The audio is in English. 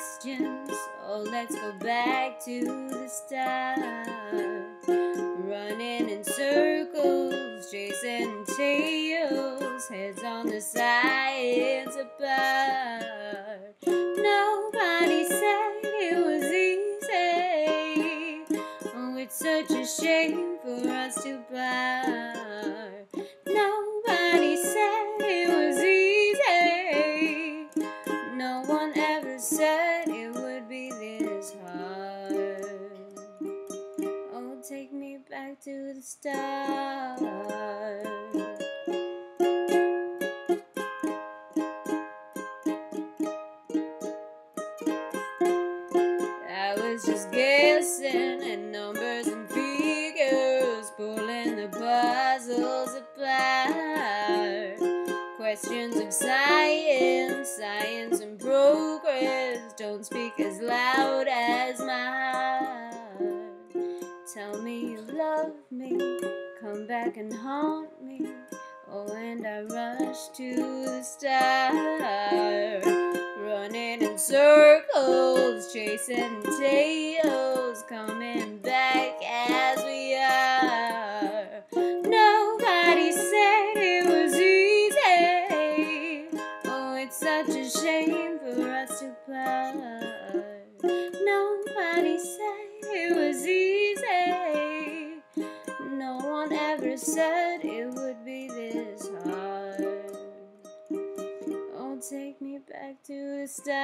questions. Oh, let's go back to the start. Running in circles, chasing tails, heads on the sides apart. Nobody said it was easy. Oh, it's such a shame for us to part. Nobody said it was easy. No one ever said back to the start. I was just guessing at numbers and figures, pulling the puzzles apart. Questions of science, science and progress don't speak love me, come back and haunt me. Oh, and I rush to the star, running in circles, chasing tails, coming back as we are. Nobody said it was easy. Oh, it's such a shame for us to part. One ever said it would be this hard. Oh, take me back to the start.